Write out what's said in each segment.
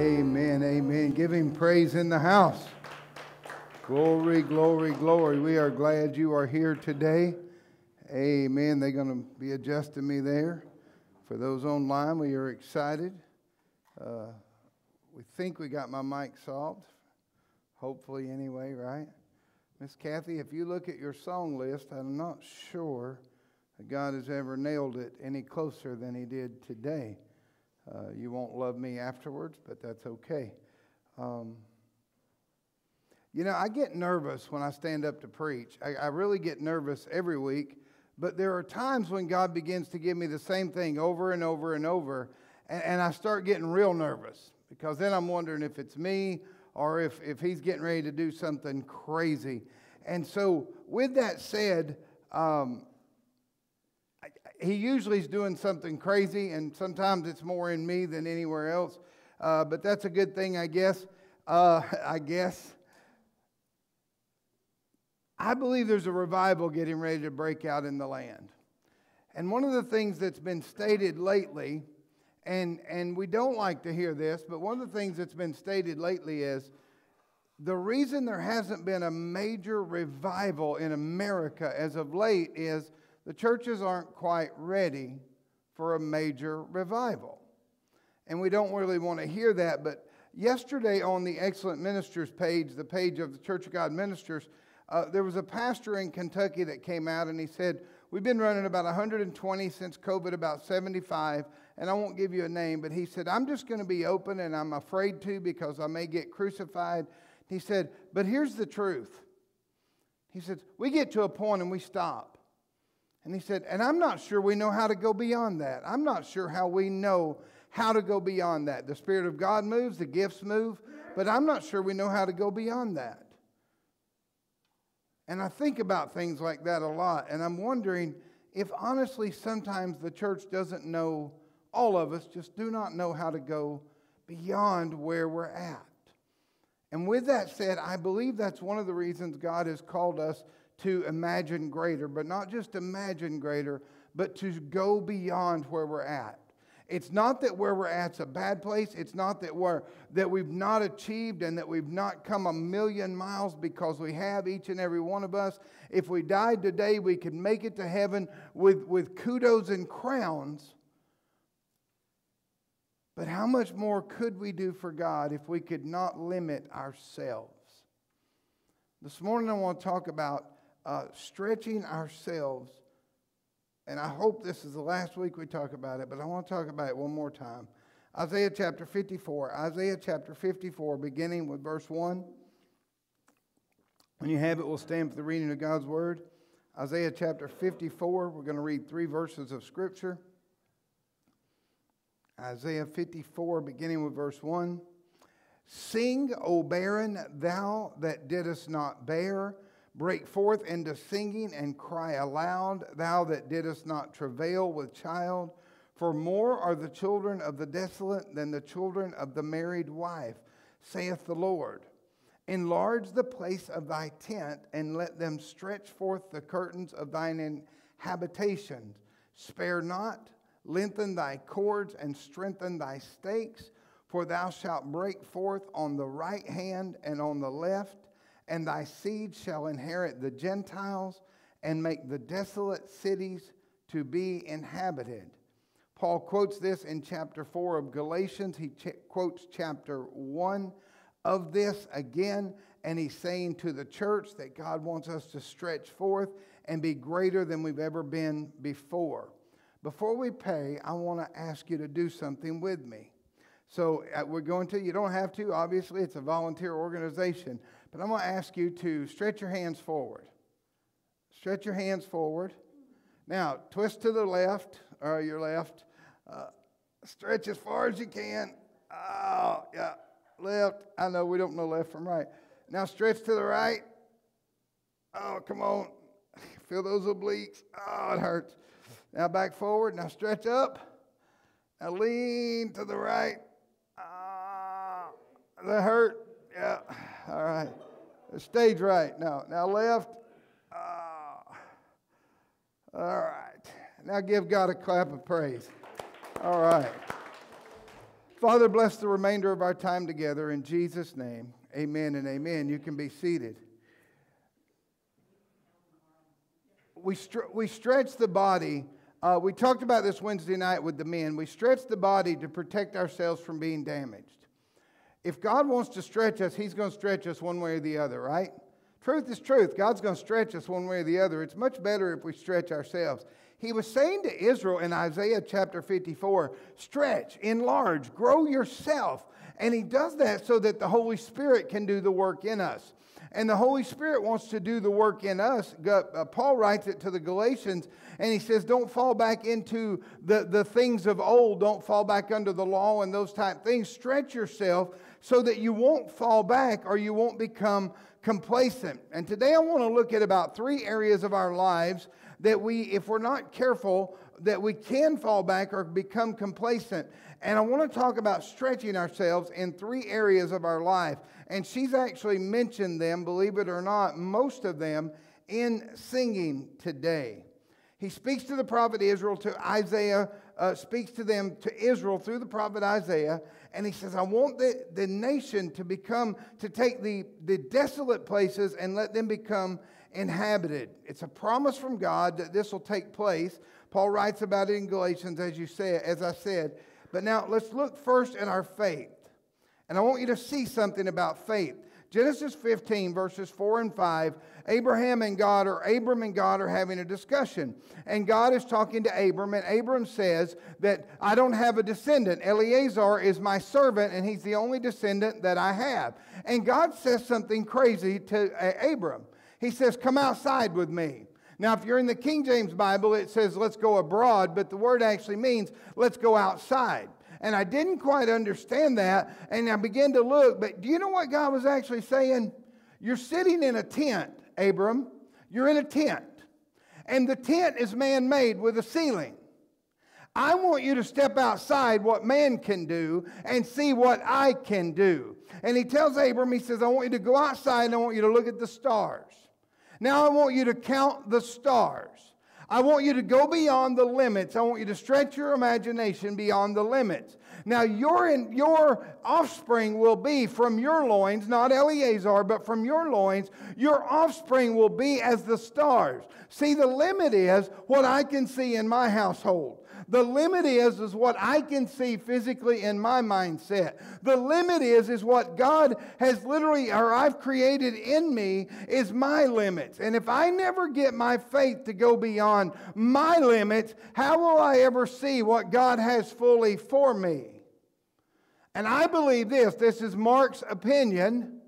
Amen. Amen. Give him praise in the house. Glory, glory, glory. We are glad you are here today. Amen. They're going to be adjusting me there. For those online, we are excited. Uh, we think we got my mic solved. Hopefully, anyway, right? Miss Kathy, if you look at your song list, I'm not sure that God has ever nailed it any closer than He did today. Uh, you won't love me afterwards, but that's okay. Um, you know, I get nervous when I stand up to preach. I, I, really get nervous every week, but there are times when God begins to give me the same thing over and over and over, and, and I start getting real nervous because then I'm wondering if it's me or if, if He's getting ready to do something crazy. And so, with that said, um, he usually is doing something crazy, and sometimes it's more in me than anywhere else. Uh, but that's a good thing, I guess. Uh, I guess. I believe there's a revival getting ready to break out in the land. And one of the things that's been stated lately, and, and we don't like to hear this, but one of the things that's been stated lately is the reason there hasn't been a major revival in America as of late is the churches aren't quite ready for a major revival. And we don't really want to hear that, but yesterday on the Excellent Ministers page, the page of the Church of God Ministers, uh, there was a pastor in Kentucky that came out and he said, We've been running about 120 since COVID, about 75, and I won't give you a name, but he said, I'm just going to be open and I'm afraid to because I may get crucified. He said, But here's the truth. He said, We get to a point and we stop. And he said, and I'm not sure we know how to go beyond that. I'm not sure how we know how to go beyond that. The Spirit of God moves, the gifts move, but I'm not sure we know how to go beyond that. And I think about things like that a lot, and I'm wondering if honestly sometimes the church doesn't know, all of us just do not know how to go beyond where we're at. And with that said, I believe that's one of the reasons God has called us to imagine greater, but not just imagine greater, but to go beyond where we're at. It's not that where we're at's a bad place. It's not that we're that we've not achieved and that we've not come a million miles because we have each and every one of us. If we died today, we could make it to heaven with, with kudos and crowns. But how much more could we do for God if we could not limit ourselves? This morning I want to talk about uh, stretching ourselves. And I hope this is the last week we talk about it, but I want to talk about it one more time. Isaiah chapter 54. Isaiah chapter 54, beginning with verse 1. When you have it, we'll stand for the reading of God's word. Isaiah chapter 54, we're going to read three verses of Scripture. Isaiah 54, beginning with verse 1. Sing, O barren, thou that didst not bear. Break forth into singing and cry aloud, thou that didst not travail with child. For more are the children of the desolate than the children of the married wife, saith the Lord. Enlarge the place of thy tent, and let them stretch forth the curtains of thine habitations. Spare not, lengthen thy cords, and strengthen thy stakes, for thou shalt break forth on the right hand and on the left and thy seed shall inherit the Gentiles and make the desolate cities to be inhabited. Paul quotes this in chapter 4 of Galatians. He ch- quotes chapter 1 of this again, and he's saying to the church that God wants us to stretch forth and be greater than we've ever been before. Before we pay, I want to ask you to do something with me. So uh, we're going to, you don't have to, obviously, it's a volunteer organization. But I'm going to ask you to stretch your hands forward. Stretch your hands forward. Now, twist to the left, or your left. Uh, stretch as far as you can. Oh, yeah. Left. I know we don't know left from right. Now, stretch to the right. Oh, come on. Feel those obliques. Oh, it hurts. Now, back forward. Now, stretch up. Now, lean to the right. Ah, that hurt. Yeah. All right. Stage right. Now, now left. Ah. All right. Now give God a clap of praise. All right. Father, bless the remainder of our time together in Jesus' name. Amen and amen. You can be seated. We, str- we stretch the body. Uh, we talked about this Wednesday night with the men. We stretch the body to protect ourselves from being damaged. If God wants to stretch us, He's going to stretch us one way or the other, right? Truth is truth. God's going to stretch us one way or the other. It's much better if we stretch ourselves. He was saying to Israel in Isaiah chapter 54 stretch, enlarge, grow yourself. And he does that so that the Holy Spirit can do the work in us. And the Holy Spirit wants to do the work in us. Uh, Paul writes it to the Galatians, and he says, Don't fall back into the, the things of old. Don't fall back under the law and those type of things. Stretch yourself so that you won't fall back or you won't become complacent. And today I want to look at about three areas of our lives that we, if we're not careful, that we can fall back or become complacent. And I want to talk about stretching ourselves in three areas of our life. And she's actually mentioned them, believe it or not, most of them in singing today. He speaks to the prophet Israel, to Isaiah, uh, speaks to them, to Israel through the prophet Isaiah, and he says, I want the, the nation to become, to take the, the desolate places and let them become inhabited. It's a promise from God that this will take place. Paul writes about it in Galatians, as you said, as I said. But now let's look first at our faith. And I want you to see something about faith. Genesis 15, verses 4 and 5, Abraham and God, or Abram and God, are having a discussion. And God is talking to Abram, and Abram says that I don't have a descendant. Eleazar is my servant, and he's the only descendant that I have. And God says something crazy to uh, Abram. He says, Come outside with me. Now, if you're in the King James Bible, it says, Let's go abroad, but the word actually means, Let's go outside. And I didn't quite understand that. And I began to look. But do you know what God was actually saying? You're sitting in a tent, Abram. You're in a tent. And the tent is man made with a ceiling. I want you to step outside what man can do and see what I can do. And he tells Abram, he says, I want you to go outside and I want you to look at the stars. Now I want you to count the stars. I want you to go beyond the limits. I want you to stretch your imagination beyond the limits. Now, your, your offspring will be from your loins, not Eleazar, but from your loins. Your offspring will be as the stars. See, the limit is what I can see in my household. The limit is, is what I can see physically in my mindset. The limit is, is what God has literally, or I've created in me, is my limits. And if I never get my faith to go beyond my limits, how will I ever see what God has fully for me? And I believe this, this is Mark's opinion.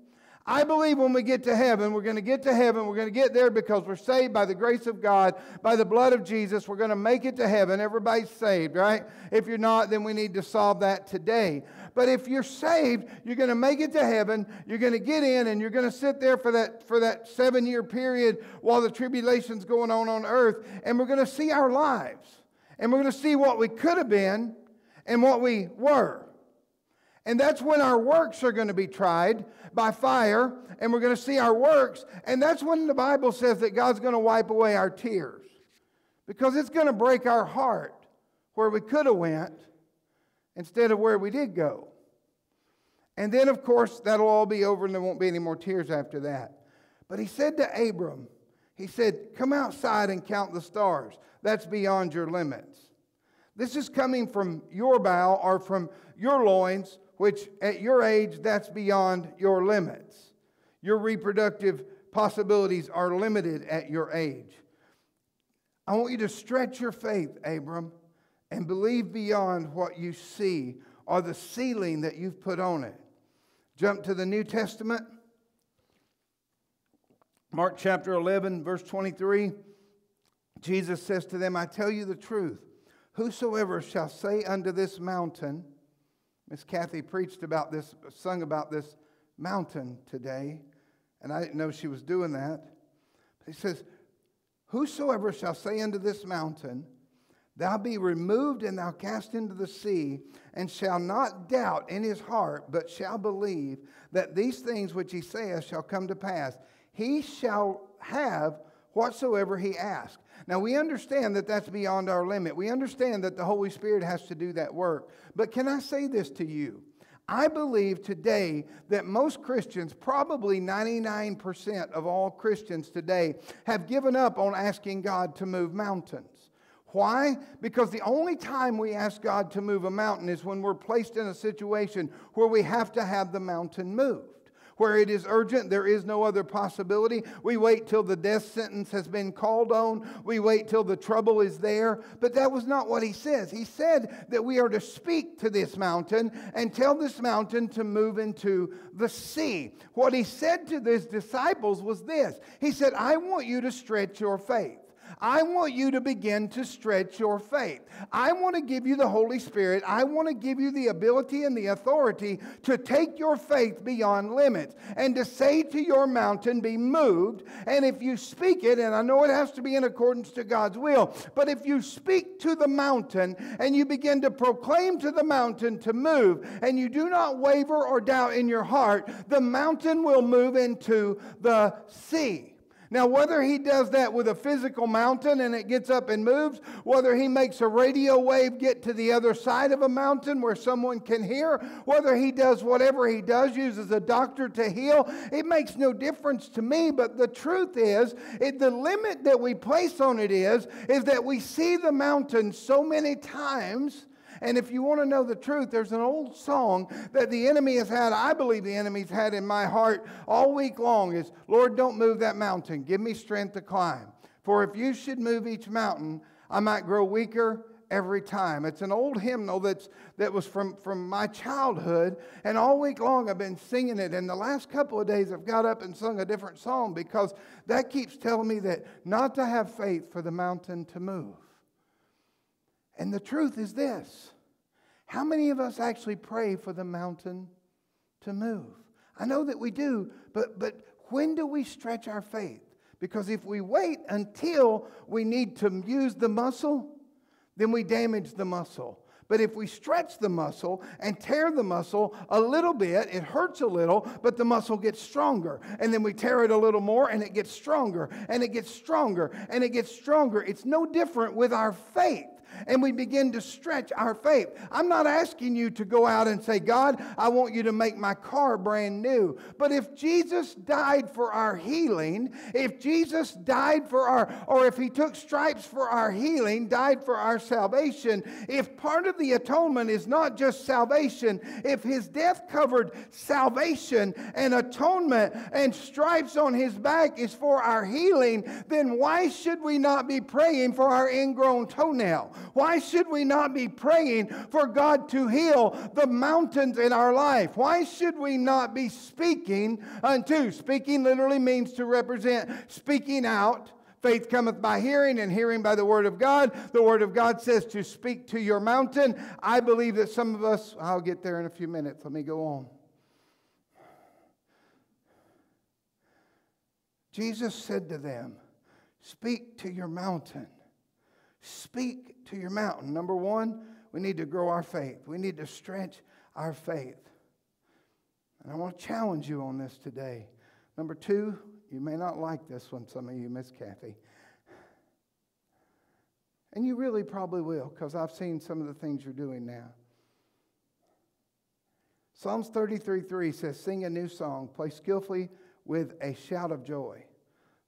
I believe when we get to heaven, we're going to get to heaven. We're going to get there because we're saved by the grace of God, by the blood of Jesus. We're going to make it to heaven. Everybody's saved, right? If you're not, then we need to solve that today. But if you're saved, you're going to make it to heaven. You're going to get in and you're going to sit there for that, for that seven year period while the tribulation's going on on earth. And we're going to see our lives. And we're going to see what we could have been and what we were. And that's when our works are going to be tried by fire, and we're going to see our works. And that's when the Bible says that God's going to wipe away our tears. Because it's going to break our heart where we could have went instead of where we did go. And then, of course, that'll all be over and there won't be any more tears after that. But he said to Abram, he said, Come outside and count the stars. That's beyond your limits. This is coming from your bow or from your loins which at your age, that's beyond your limits. Your reproductive possibilities are limited at your age. I want you to stretch your faith, Abram, and believe beyond what you see or the ceiling that you've put on it. Jump to the New Testament. Mark chapter 11, verse 23. Jesus says to them, I tell you the truth. Whosoever shall say unto this mountain, Miss Kathy preached about this, sung about this mountain today, and I didn't know she was doing that. He says, Whosoever shall say unto this mountain, Thou be removed and thou cast into the sea, and shall not doubt in his heart, but shall believe that these things which he saith shall come to pass, he shall have whatsoever he asks. Now, we understand that that's beyond our limit. We understand that the Holy Spirit has to do that work. But can I say this to you? I believe today that most Christians, probably 99% of all Christians today, have given up on asking God to move mountains. Why? Because the only time we ask God to move a mountain is when we're placed in a situation where we have to have the mountain moved. Where it is urgent, there is no other possibility. We wait till the death sentence has been called on. We wait till the trouble is there. But that was not what he says. He said that we are to speak to this mountain and tell this mountain to move into the sea. What he said to his disciples was this He said, I want you to stretch your faith. I want you to begin to stretch your faith. I want to give you the Holy Spirit. I want to give you the ability and the authority to take your faith beyond limits and to say to your mountain, Be moved. And if you speak it, and I know it has to be in accordance to God's will, but if you speak to the mountain and you begin to proclaim to the mountain to move, and you do not waver or doubt in your heart, the mountain will move into the sea. Now, whether he does that with a physical mountain and it gets up and moves, whether he makes a radio wave get to the other side of a mountain where someone can hear, whether he does whatever he does, uses a doctor to heal, it makes no difference to me. But the truth is, it, the limit that we place on it is, is that we see the mountain so many times and if you want to know the truth, there's an old song that the enemy has had, I believe the enemy's had in my heart all week long is, Lord, don't move that mountain. Give me strength to climb. For if you should move each mountain, I might grow weaker every time. It's an old hymnal that's, that was from, from my childhood, and all week long I've been singing it. And the last couple of days I've got up and sung a different song because that keeps telling me that not to have faith for the mountain to move. And the truth is this how many of us actually pray for the mountain to move? I know that we do, but, but when do we stretch our faith? Because if we wait until we need to use the muscle, then we damage the muscle. But if we stretch the muscle and tear the muscle a little bit, it hurts a little, but the muscle gets stronger. And then we tear it a little more and it gets stronger and it gets stronger and it gets stronger. It's no different with our faith and we begin to stretch our faith. I'm not asking you to go out and say, God, I want you to make my car brand new. But if Jesus died for our healing, if Jesus died for our, or if he took stripes for our healing, died for our salvation, if part of the atonement is not just salvation, if his death covered salvation and atonement and stripes on his back is for our healing, then why should we not be praying for our ingrown toenail? Why should we not be praying for God to heal the mountains in our life? Why should we not be speaking unto? Speaking literally means to represent speaking out. Faith cometh by hearing, and hearing by the word of God. The word of God says to speak to your mountain. I believe that some of us, I'll get there in a few minutes. Let me go on. Jesus said to them, Speak to your mountain. Speak to your mountain. Number one, we need to grow our faith. We need to stretch our faith. And I want to challenge you on this today. Number two, you may not like this one, some of you, Miss Kathy. And you really probably will, because I've seen some of the things you're doing now. Psalms 33 3 says, Sing a new song, play skillfully with a shout of joy.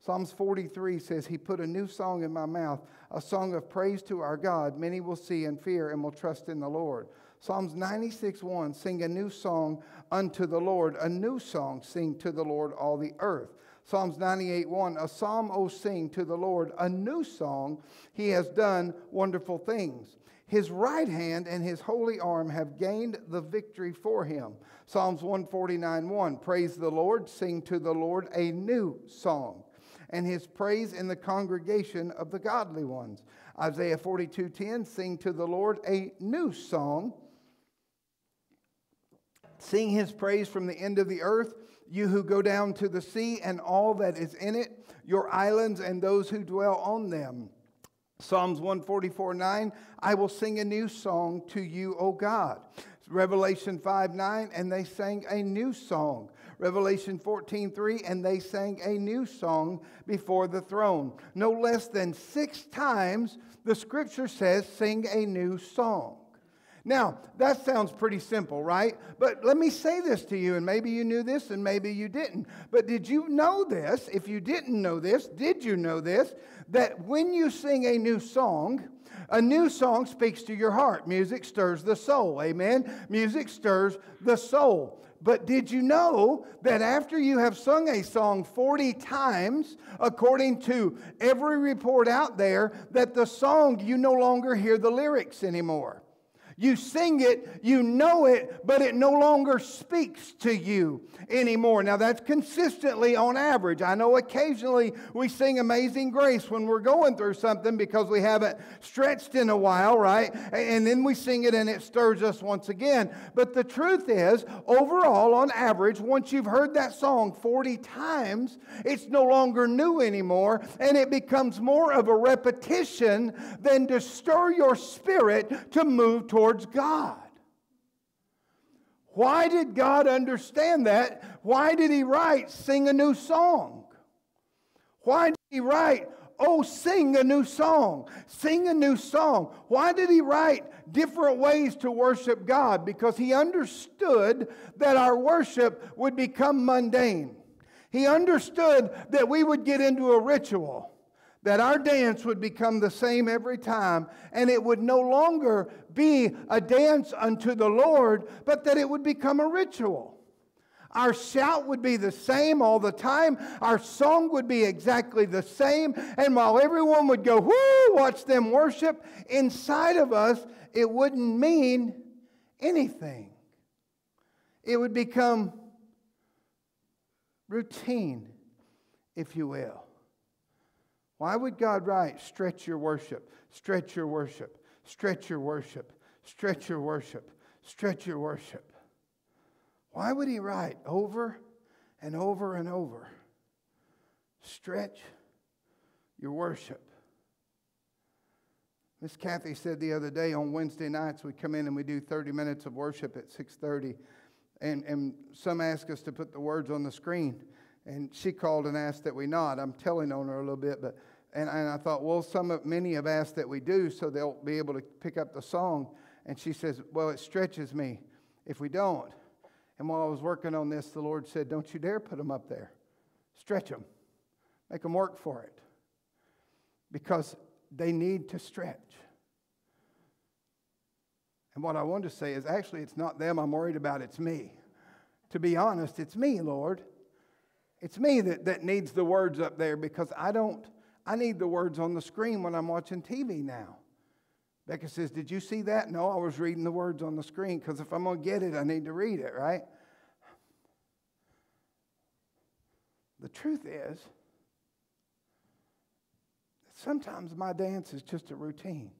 Psalms 43 says, He put a new song in my mouth, a song of praise to our God. Many will see and fear and will trust in the Lord. Psalms 96 1, sing a new song unto the Lord, a new song sing to the Lord all the earth. Psalms 98 1, a psalm, O sing to the Lord, a new song. He has done wonderful things. His right hand and his holy arm have gained the victory for him. Psalms 149 1, praise the Lord, sing to the Lord a new song and his praise in the congregation of the godly ones. Isaiah 42:10 sing to the Lord a new song. Sing his praise from the end of the earth, you who go down to the sea and all that is in it, your islands and those who dwell on them. Psalms 144 9, I will sing a new song to you, O God. Revelation 5 9, and they sang a new song. Revelation 14 3, and they sang a new song before the throne. No less than six times the scripture says, sing a new song. Now, that sounds pretty simple, right? But let me say this to you, and maybe you knew this and maybe you didn't. But did you know this? If you didn't know this, did you know this? That when you sing a new song, a new song speaks to your heart. Music stirs the soul. Amen. Music stirs the soul. But did you know that after you have sung a song 40 times, according to every report out there, that the song you no longer hear the lyrics anymore? You sing it, you know it, but it no longer speaks to you anymore. Now, that's consistently on average. I know occasionally we sing Amazing Grace when we're going through something because we haven't stretched in a while, right? And then we sing it and it stirs us once again. But the truth is, overall, on average, once you've heard that song 40 times, it's no longer new anymore and it becomes more of a repetition than to stir your spirit to move towards towards God. Why did God understand that? Why did He write, Sing a new song? Why did He write, Oh, sing a new song? Sing a new song. Why did He write different ways to worship God? Because He understood that our worship would become mundane. He understood that we would get into a ritual that our dance would become the same every time, and it would no longer be a dance unto the Lord, but that it would become a ritual. Our shout would be the same all the time. Our song would be exactly the same. And while everyone would go, whoo, watch them worship, inside of us, it wouldn't mean anything. It would become routine, if you will. Why would God write, stretch your worship, stretch your worship, stretch your worship, stretch your worship, stretch your worship? Why would He write over and over and over, stretch your worship? Miss Kathy said the other day on Wednesday nights we come in and we do 30 minutes of worship at 6:30, and, and some ask us to put the words on the screen. And she called and asked that we not. I'm telling on her a little bit, but and, and I thought, well, some of, many have asked that we do, so they'll be able to pick up the song. And she says, well, it stretches me if we don't. And while I was working on this, the Lord said, don't you dare put them up there. Stretch them. Make them work for it. Because they need to stretch. And what I wanted to say is actually, it's not them I'm worried about, it's me. To be honest, it's me, Lord. It's me that, that needs the words up there because I don't, I need the words on the screen when I'm watching TV now. Becca says, Did you see that? No, I was reading the words on the screen because if I'm going to get it, I need to read it, right? The truth is, sometimes my dance is just a routine.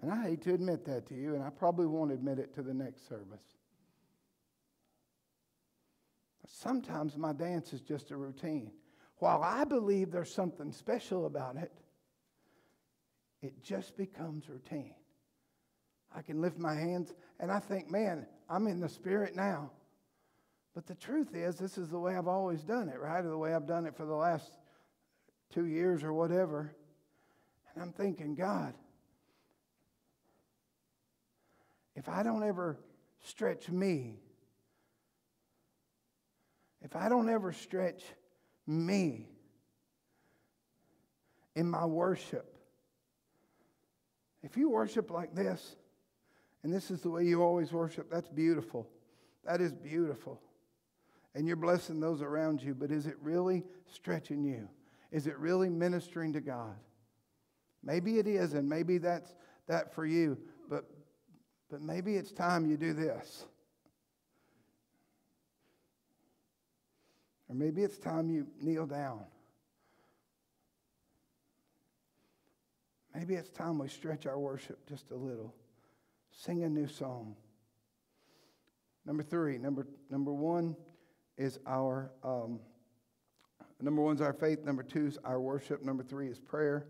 And I hate to admit that to you, and I probably won't admit it to the next service. Sometimes my dance is just a routine. While I believe there's something special about it, it just becomes routine. I can lift my hands and I think, man, I'm in the spirit now. But the truth is, this is the way I've always done it, right? Or the way I've done it for the last two years or whatever. And I'm thinking, God, if I don't ever stretch me, if I don't ever stretch me in my worship, if you worship like this, and this is the way you always worship, that's beautiful. That is beautiful. And you're blessing those around you, but is it really stretching you? Is it really ministering to God? Maybe it is, and maybe that's that for you, but but maybe it's time you do this. Or maybe it's time you kneel down. Maybe it's time we stretch our worship just a little. Sing a new song. Number three, number, number one is our um, Number one is our faith. Number two is our worship. Number three is prayer.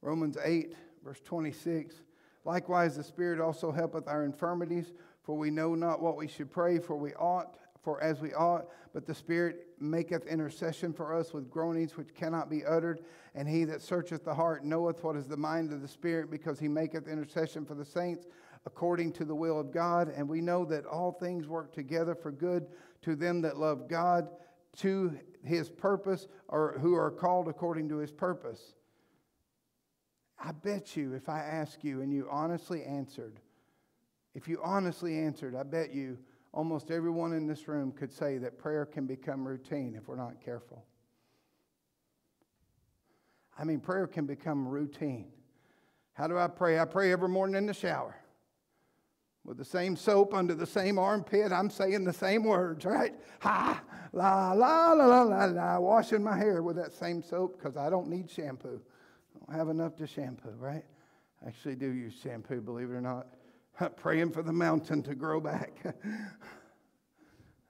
Romans 8, verse 26. Likewise, the Spirit also helpeth our infirmities, for we know not what we should pray, for we ought, for as we ought, but the Spirit maketh intercession for us with groanings which cannot be uttered. And he that searcheth the heart knoweth what is the mind of the Spirit, because he maketh intercession for the saints according to the will of God. And we know that all things work together for good to them that love God, to his purpose, or who are called according to his purpose. I bet you, if I ask you and you honestly answered, if you honestly answered, I bet you almost everyone in this room could say that prayer can become routine if we're not careful. I mean, prayer can become routine. How do I pray? I pray every morning in the shower with the same soap under the same armpit. I'm saying the same words, right? Ha, la, la, la, la, la, la. Washing my hair with that same soap because I don't need shampoo. I don't have enough to shampoo, right? I actually do use shampoo, believe it or not. Praying for the mountain to grow back.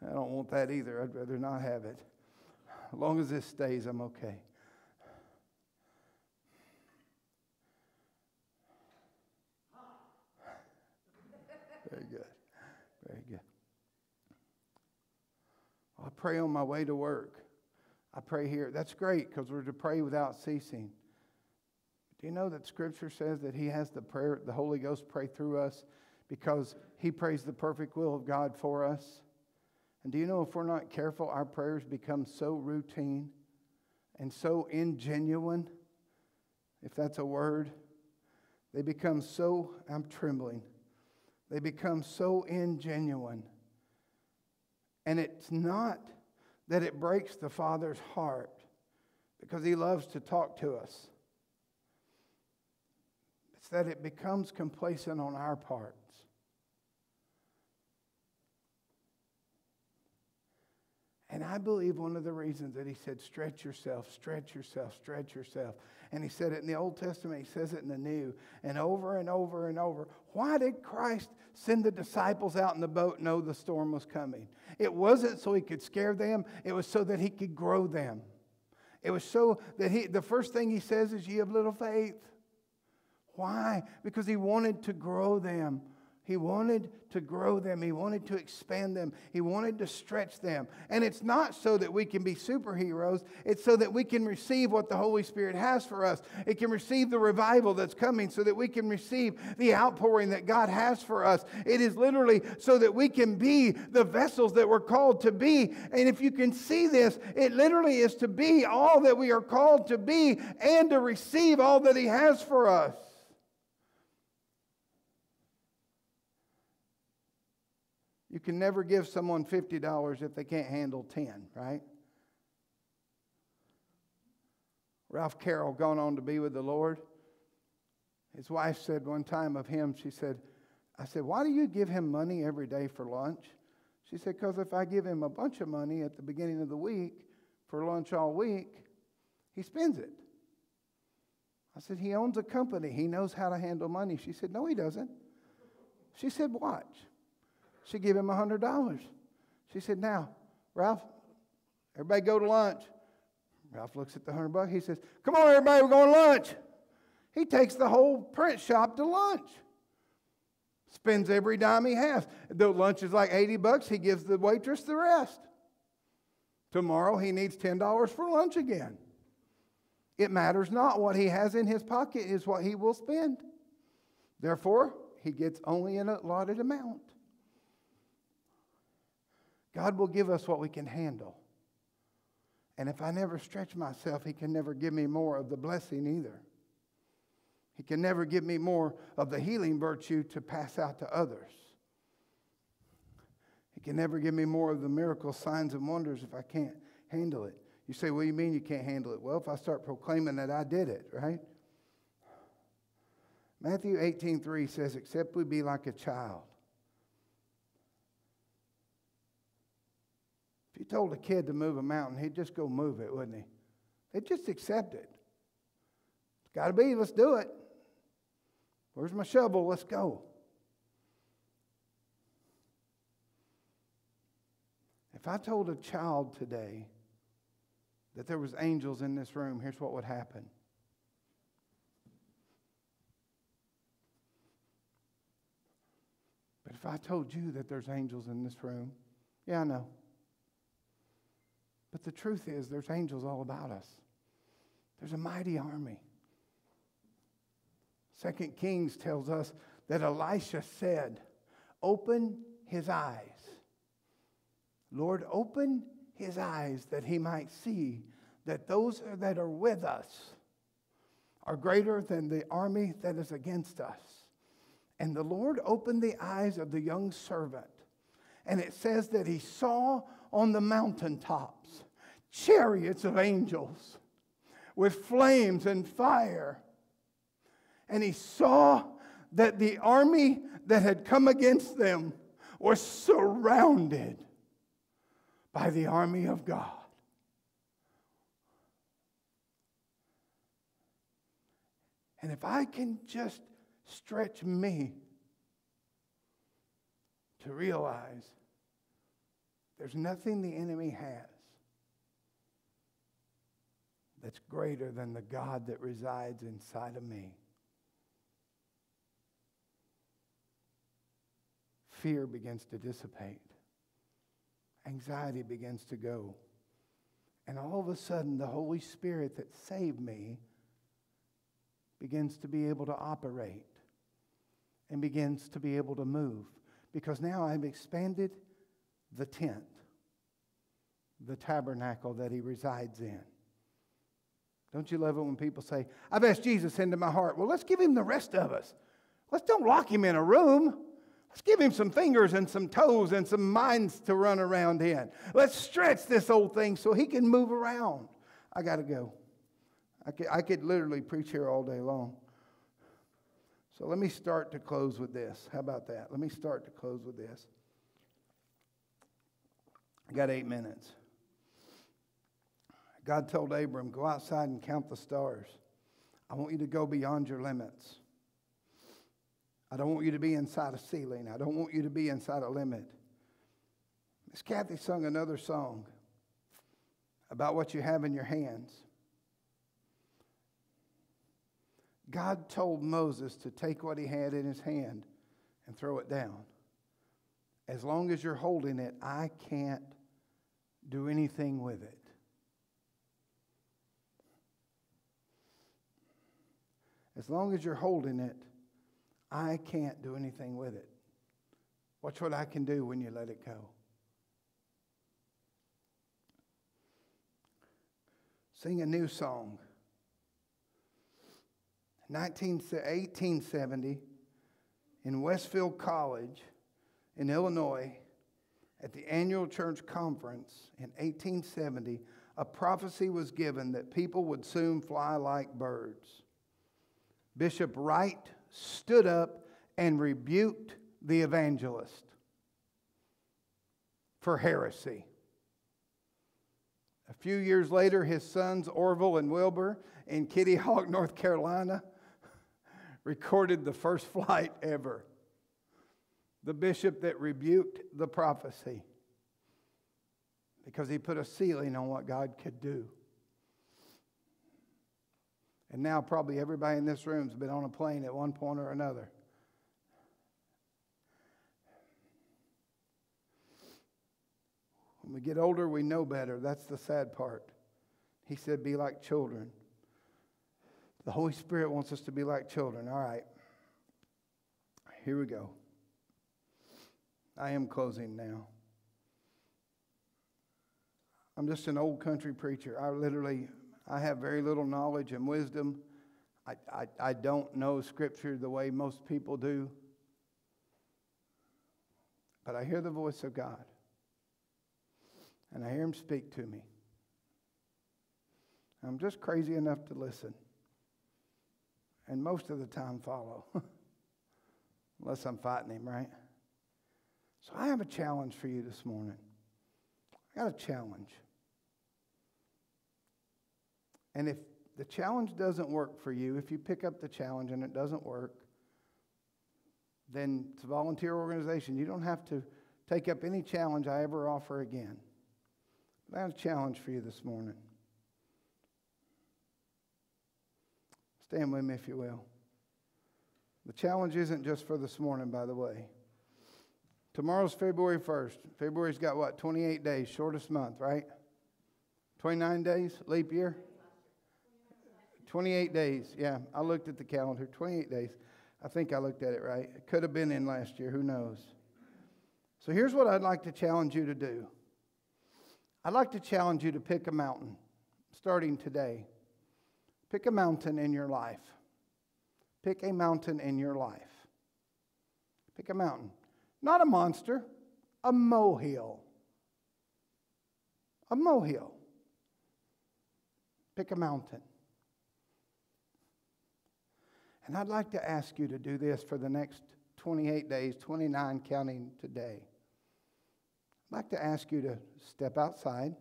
I don't want that either. I'd rather not have it. As long as this stays, I'm okay. Very good. Very good. I pray on my way to work. I pray here. That's great because we're to pray without ceasing. Do you know that Scripture says that He has the prayer, the Holy Ghost pray through us because He prays the perfect will of God for us? And do you know if we're not careful, our prayers become so routine and so ingenuine, if that's a word. They become so, I'm trembling, they become so ingenuine. And it's not that it breaks the Father's heart because He loves to talk to us. That it becomes complacent on our parts. And I believe one of the reasons that he said, stretch yourself, stretch yourself, stretch yourself. And he said it in the Old Testament, he says it in the New, and over and over and over. Why did Christ send the disciples out in the boat know the storm was coming? It wasn't so he could scare them, it was so that he could grow them. It was so that he, the first thing he says is, Ye have little faith. Why? Because he wanted to grow them. He wanted to grow them. He wanted to expand them. He wanted to stretch them. And it's not so that we can be superheroes, it's so that we can receive what the Holy Spirit has for us. It can receive the revival that's coming so that we can receive the outpouring that God has for us. It is literally so that we can be the vessels that we're called to be. And if you can see this, it literally is to be all that we are called to be and to receive all that He has for us. You can never give someone $50 if they can't handle 10, right? Ralph Carroll gone on to be with the Lord. His wife said one time of him, she said, I said, why do you give him money every day for lunch? She said, because if I give him a bunch of money at the beginning of the week for lunch all week, he spends it. I said, he owns a company. He knows how to handle money. She said, no, he doesn't. She said, watch. She gave him a $100. She said, Now, Ralph, everybody go to lunch. Ralph looks at the 100 bucks. He says, Come on, everybody, we're going to lunch. He takes the whole print shop to lunch. Spends every dime he has. The lunch is like 80 bucks. He gives the waitress the rest. Tomorrow he needs $10 for lunch again. It matters not what he has in his pocket is what he will spend. Therefore, he gets only an allotted amount. God will give us what we can handle. And if I never stretch myself, He can never give me more of the blessing either. He can never give me more of the healing virtue to pass out to others. He can never give me more of the miracle signs and wonders if I can't handle it. You say, What do you mean you can't handle it? Well, if I start proclaiming that I did it, right? Matthew 18 3 says, Except we be like a child If you told a kid to move a mountain, he'd just go move it, wouldn't he? They'd just accept it. It's got to be, let's do it. Where's my shovel? Let's go. If I told a child today that there was angels in this room, here's what would happen. But if I told you that there's angels in this room, yeah, I know. But the truth is, there's angels all about us. There's a mighty army. Second Kings tells us that Elisha said, Open his eyes. Lord, open his eyes that he might see that those that are with us are greater than the army that is against us. And the Lord opened the eyes of the young servant. And it says that he saw on the mountaintops chariots of angels with flames and fire. And he saw that the army that had come against them was surrounded by the army of God. And if I can just stretch me to realize there's nothing the enemy has that's greater than the God that resides inside of me. Fear begins to dissipate, anxiety begins to go. And all of a sudden, the Holy Spirit that saved me begins to be able to operate and begins to be able to move because now I've expanded the tent, the tabernacle that he resides in. Don't you love it when people say, I've asked Jesus into my heart? Well, let's give him the rest of us. Let's don't lock him in a room. Let's give him some fingers and some toes and some minds to run around in. Let's stretch this old thing so he can move around. I got to go. I could, I could literally preach here all day long. So let me start to close with this. How about that? Let me start to close with this. I got eight minutes. God told Abram, Go outside and count the stars. I want you to go beyond your limits. I don't want you to be inside a ceiling. I don't want you to be inside a limit. Miss Kathy sung another song about what you have in your hands. God told Moses to take what he had in his hand and throw it down. As long as you're holding it, I can't do anything with it. As long as you're holding it, I can't do anything with it. Watch what I can do when you let it go. Sing a new song. 19, 1870, in Westfield College in Illinois, at the annual church conference in 1870, a prophecy was given that people would soon fly like birds. Bishop Wright stood up and rebuked the evangelist for heresy. A few years later, his sons Orville and Wilbur in Kitty Hawk, North Carolina, recorded the first flight ever. The bishop that rebuked the prophecy because he put a ceiling on what God could do. And now, probably everybody in this room has been on a plane at one point or another. When we get older, we know better. That's the sad part. He said, Be like children. The Holy Spirit wants us to be like children. All right. Here we go. I am closing now. I'm just an old country preacher. I literally I have very little knowledge and wisdom. I, I, I don't know Scripture the way most people do. But I hear the voice of God. And I hear him speak to me. I'm just crazy enough to listen. And most of the time follow. Unless I'm fighting him, right? So I have a challenge for you this morning. I got a challenge. And if the challenge doesn't work for you, if you pick up the challenge and it doesn't work, then it's a volunteer organization. You don't have to take up any challenge I ever offer again. But I have a challenge for you this morning. Stand with me if you will. The challenge isn't just for this morning, by the way. Tomorrow's February 1st. February's got what, 28 days, shortest month, right? 29 days, leap year? 28 days, yeah. I looked at the calendar, 28 days. I think I looked at it right. It could have been in last year, who knows? So here's what I'd like to challenge you to do I'd like to challenge you to pick a mountain starting today. Pick a mountain in your life. Pick a mountain in your life. Pick a mountain. Not a monster, a molehill. A molehill. Pick a mountain. And I'd like to ask you to do this for the next 28 days, 29 counting today. I'd like to ask you to step outside,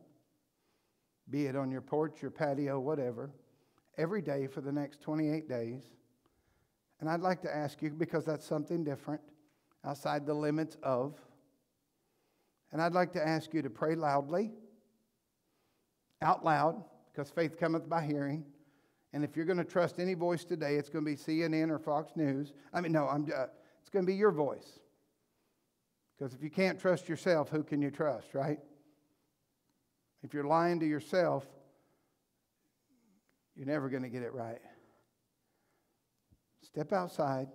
be it on your porch, your patio, whatever, every day for the next 28 days. And I'd like to ask you, because that's something different outside the limits of, and I'd like to ask you to pray loudly, out loud, because faith cometh by hearing. And if you're going to trust any voice today, it's going to be CNN or Fox News. I mean, no, I'm, uh, it's going to be your voice. Because if you can't trust yourself, who can you trust, right? If you're lying to yourself, you're never going to get it right. Step outside,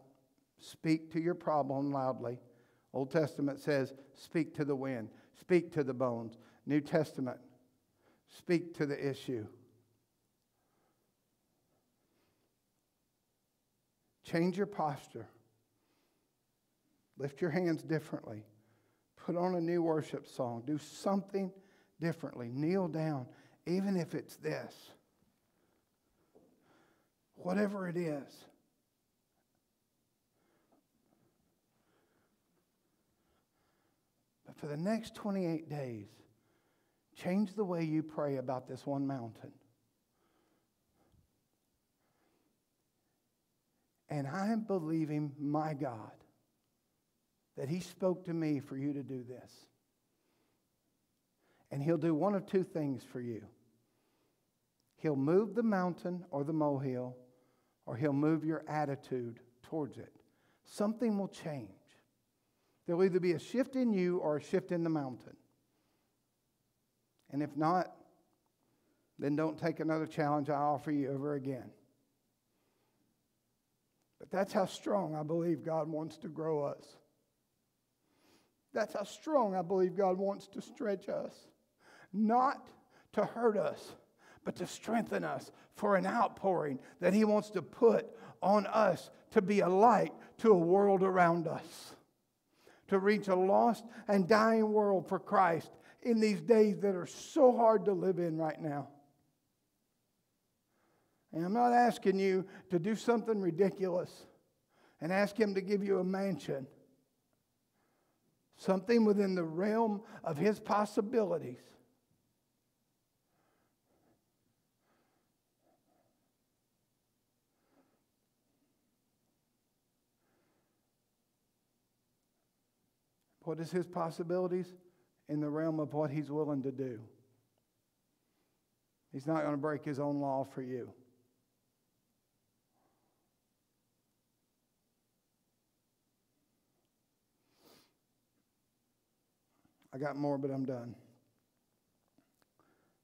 speak to your problem loudly. Old Testament says, speak to the wind, speak to the bones. New Testament, speak to the issue. Change your posture. Lift your hands differently. Put on a new worship song. Do something differently. Kneel down, even if it's this. Whatever it is. But for the next 28 days, change the way you pray about this one mountain. And I am believing my God that He spoke to me for you to do this. And He'll do one of two things for you He'll move the mountain or the molehill, or He'll move your attitude towards it. Something will change. There'll either be a shift in you or a shift in the mountain. And if not, then don't take another challenge I offer you ever again. But that's how strong I believe God wants to grow us. That's how strong I believe God wants to stretch us. Not to hurt us, but to strengthen us for an outpouring that He wants to put on us to be a light to a world around us. To reach a lost and dying world for Christ in these days that are so hard to live in right now. And I'm not asking you to do something ridiculous and ask Him to give you a mansion. Something within the realm of His possibilities. What is His possibilities? In the realm of what He's willing to do. He's not going to break His own law for you. I got more, but I'm done.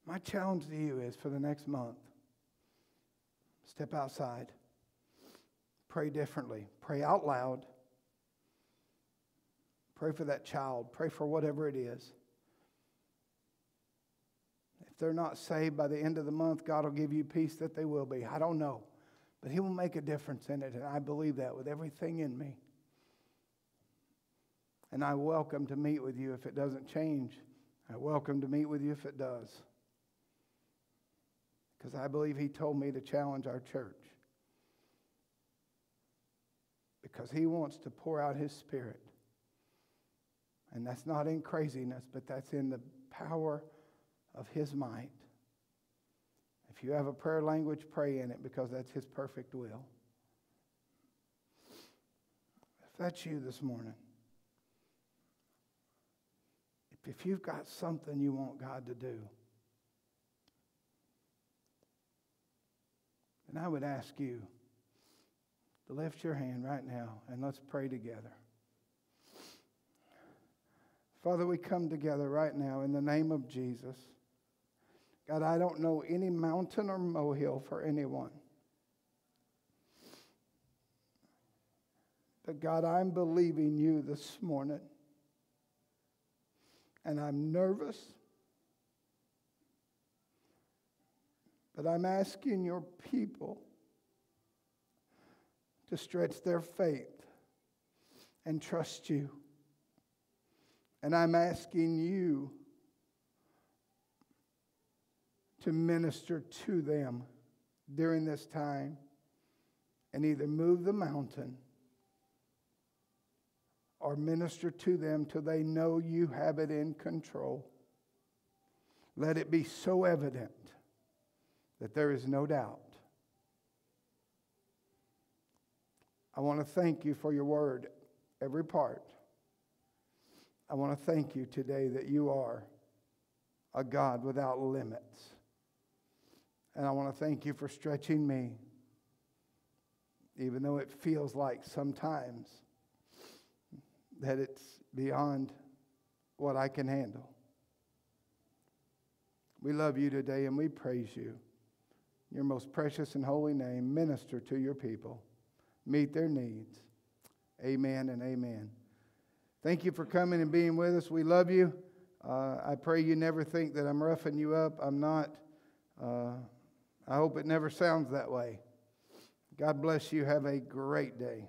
My challenge to you is for the next month step outside, pray differently, pray out loud, pray for that child, pray for whatever it is. If they're not saved by the end of the month, God will give you peace that they will be. I don't know, but He will make a difference in it, and I believe that with everything in me. And I welcome to meet with you if it doesn't change. I welcome to meet with you if it does. Because I believe he told me to challenge our church. Because he wants to pour out his spirit. And that's not in craziness, but that's in the power of his might. If you have a prayer language, pray in it because that's his perfect will. If that's you this morning, if you've got something you want God to do, then I would ask you to lift your hand right now and let's pray together. Father, we come together right now in the name of Jesus. God, I don't know any mountain or molehill for anyone. But God, I'm believing you this morning. And I'm nervous. But I'm asking your people to stretch their faith and trust you. And I'm asking you to minister to them during this time and either move the mountain or minister to them till they know you have it in control. Let it be so evident that there is no doubt. I want to thank you for your word, every part. I want to thank you today that you are a God without limits. And I want to thank you for stretching me, even though it feels like sometimes that it's beyond what I can handle. We love you today and we praise you. Your most precious and holy name, minister to your people, meet their needs. Amen and amen. Thank you for coming and being with us. We love you. Uh, I pray you never think that I'm roughing you up. I'm not. Uh, I hope it never sounds that way. God bless you. Have a great day.